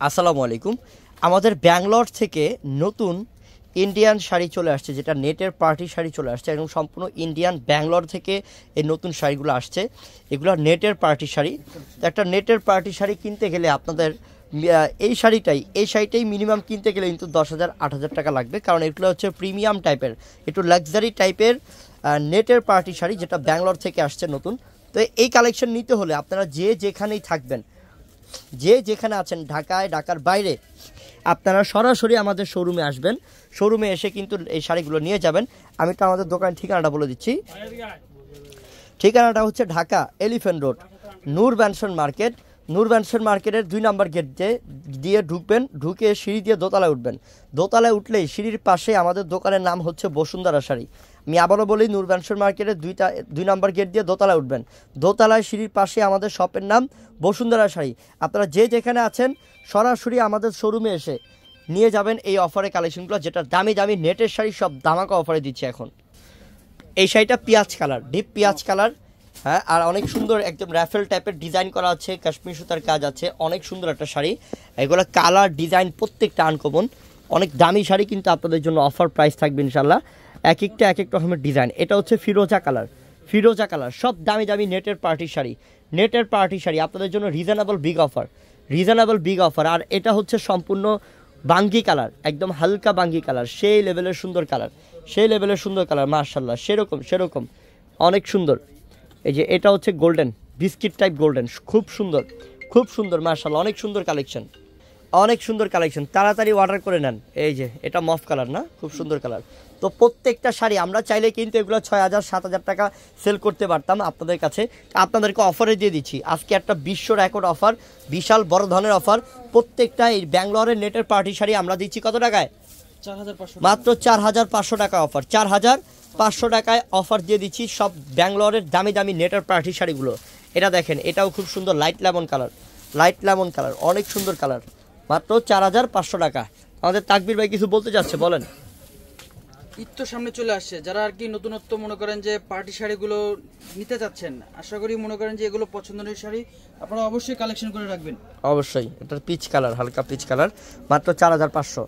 আসসালামু আলাইকুম। আমাদের ব্যাঙ্গালোর থেকে নতুন ইন্ডিয়ান শাড়ি চলে আসছে, যেটা নেটের পার্টি শাড়ি চলে আসছে এবং সম্পূর্ণ ইন্ডিয়ান ব্যাঙ্গালোর থেকে এই নতুন শাড়িগুলো আসছে। এগুলো নেটের পার্টি শাড়ি। একটা নেটের পার্টি শাড়ি কিনতে গেলে আপনাদের এই শাড়িটাই এই শাড়িটাই মিনিমাম কিনতে গেলে কিন্তু দশ হাজার, আট হাজার টাকা লাগবে। কারণ এগুলো হচ্ছে প্রিমিয়াম টাইপের একটু লাক্সারি টাইপের নেটের পার্টি শাড়ি যেটা ব্যাঙ্গালোর থেকে আসছে নতুন। তো এই কালেকশন নিতে হলে আপনারা যে যেখানেই থাকবেন যে যেখানে আছেন ঢাকায়, ঢাকার বাইরে, আপনারা সরাসরি আমাদের শোরুমে আসবেন। শোরুমে এসে কিন্তু এই শাড়িগুলো নিয়ে যাবেন। আমি তো আমাদের দোকানের ঠিকানাটা বলে দিচ্ছি। ঠিকানাটা হচ্ছে Dhaka elephant road, Noor mansion market Noor মার্কেটের দুই নম্বর গেট দিয়ে দিয়ে ঢুকবেন, ঢুকে সিঁড়ি দিয়ে দোতলায় উঠবেন। দোতলায় উঠলেই সিঁড়ির পাশে আমাদের দোকানের নাম হচ্ছে বসুন্ধরা শাড়ি। আমি আবারও বলি, নূর মার্কেটের দুইটা, দুই নম্বর গেট দিয়ে দোতলায় উঠবেন। দোতলায় সিঁড়ির পাশে আমাদের শপের নাম বসুন্ধরা শাড়ি। আপনারা যে যেখানে আছেন, সরাসরি আমাদের শোরুমে এসে নিয়ে যাবেন এই অফারে কালেকশনগুলো, যেটা দামি দামি নেটের শাড়ি সব দামাকা অফারে দিচ্ছে এখন। এই শাড়িটা পেঁয়াজ কালার, ডিপ পেঁয়াজ কালার। হ্যাঁ আর অনেক সুন্দর একদম র্যাফেল টাইপের ডিজাইন করা আছে, কাশ্মীর সুতার কাজ আছে, অনেক সুন্দর একটা শাড়ি। এগুলো কালার ডিজাইন প্রত্যেকটা আনকমন অনেক দামি শাড়ি কিন্তু আপনাদের জন্য অফার প্রাইস থাকবে ইনশাল্লাহ এক একটা, এক এক রকমের ডিজাইন এটা হচ্ছে ফিরোজা কালার ফিরোজা কালার সব দামি দামি নেটের পার্টি শাড়ি। নেটের পার্টি শাড়ি, আপনাদের জন্য reasonable big offer reasonable big offer আর এটা হচ্ছে সম্পূর্ণ বাঙ্গি কালার একদম হালকা বাঙ্গি কালার সেই লেভেলের সুন্দর কালার সেই লেভেলের সুন্দর কালার মার্শাল্লাহ সেরকম সেরকম। অনেক সুন্দর। এই যে এটা হচ্ছে গোল্ডেন বিস্কিট টাইপ গোল্ডেন খুব সুন্দর খুব সুন্দর মার্শাল অনেক সুন্দর কালেকশন অনেক সুন্দর কালেকশন তাড়াতাড়ি অর্ডার করে নেন। এই যে এটা মফ কালার না? খুব সুন্দর কালার তো প্রত্যেকটা শাড়ি আমরা চাইলে কিন্তু এগুলো ছয় হাজার সাত হাজার টাকা সেল করতে পারতাম আপনাদের কাছে। আপনাদেরকে অফারে দিয়ে দিচ্ছি। আজকে একটা বিশ্ব রেকর্ড অফার বিশাল বড় ধরনের অফার প্রত্যেকটা এই ব্যাঙ্গালোরের নেটের পার্টি শাড়ি আমরা দিচ্ছি কত টাকায়? চার হাজার পাঁচশো মাত্র চার হাজার পাঁচশো টাকা অফার চার হাজার পাঁচশো টাকায় অফার দিয়ে দিচ্ছি সব ব্যাঙ্গালোরের দামি দামি নেটের পার্টি শাড়িগুলো। এটা দেখেন এটাও খুব সুন্দর light lemon colour light lemon colour অনেক সুন্দর কালার মাত্র চার হাজার পাঁচশো টাকা। আমাদের তাকবির ভাই কিছু বলতে চাচ্ছে বলেন। ঈদ তো সামনে চলে আসছে। যারা আর কি নতুনত্ব মনে করেন যে পার্টি শাড়িগুলো নিতে চাচ্ছেন আশা করি মনে করেন যে এগুলো পছন্দের শাড়ি আপনারা অবশ্যই কালেকশন করে রাখবেন। অবশ্যই এটার পিচ কালার হালকা পিচ কালার মাত্র চার হাজার পাঁচশো।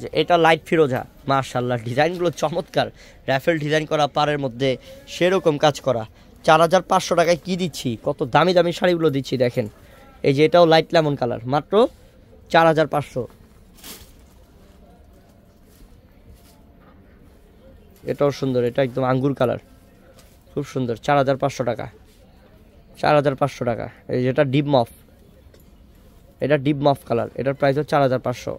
যে এটা লাইট ফিরোজা মার্শাল্লাহ ডিজাইনগুলো চমৎকার। র্যাফেল ডিজাইন করা পাড়ের মধ্যে সেরকম কাজ করা। চার হাজার পাঁচশো টাকায় কী দিচ্ছি? কত দামি দামি শাড়িগুলো দিচ্ছি, দেখেন। এই যে এটাও লাইট লেমন কালার মাত্র চার হাজার পাঁচশো। এটাও সুন্দর, এটা একদম আঙ্গুর কালার খুব সুন্দর, চার হাজার পাঁচশো টাকা। চার হাজার পাঁচশো টাকা। এই যেটা ডিপ মফ এটা ডিপ মফ কালার এটার প্রাইস হচ্ছে চার হাজার পাঁচশো।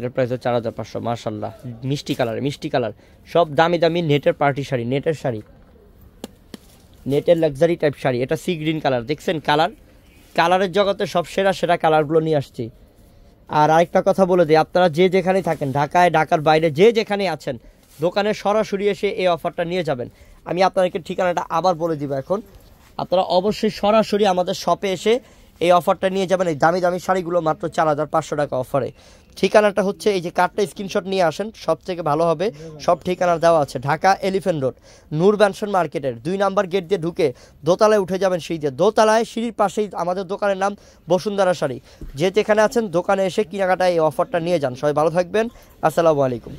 এটার প্রাইস হচ্ছে চার হাজার পাঁচশো মার্শাল্লাহ মিষ্টি কালার মিষ্টি কালার সব দামি দামি নেটের পার্টি শাড়ি, নেটের শাড়ি। নেটের লাক্সারি টাইপ শাড়ি, এটা সি গ্রিন কালার দেখছেন কালার কালারের জগতে সব সেরা সেরা কালারগুলো নিয়ে আসছি। আর আরেকটা কথা বলে দিই, আপনারা যে যেখানে থাকেন, ঢাকায়, ঢাকার বাইরে, যে যেখানে আছেন, দোকানে সরাসরি এসে এই অফারটা নিয়ে যাবেন। আমি আপনাদেরকে ঠিকানাটা আবার বলে দিব এখন। আপনারা অবশ্যই সরাসরি আমাদের শপে এসে এই অফারটা নিয়ে যাবেন। এই দামি দামি শাড়িগুলো মাত্র চার হাজার পাঁচশো টাকা অফারে। ঠিকানাটা হচ্ছে এই যে কার্ডটা স্ক্রিনশট নিয়ে আসেন সব থেকে ভালো হবে। সব ঠিকানা দেওয়া আছে। Dhaka elephant road Noor mansion মার্কেটের দুই নাম্বার গেট দিয়ে ঢুকে দোতলায় উঠে যাবেন সিঁড়ি দিয়ে দোতলায়, সিঁড়ির পাশেই আমাদের দোকানের নাম বসুন্ধরা শাড়ি। যে যেখানে আছেন দোকানে এসে কেনাকাটায় এই অফারটা নিয়ে যান। সবাই ভালো থাকবেন। আসসালামু আলাইকুম।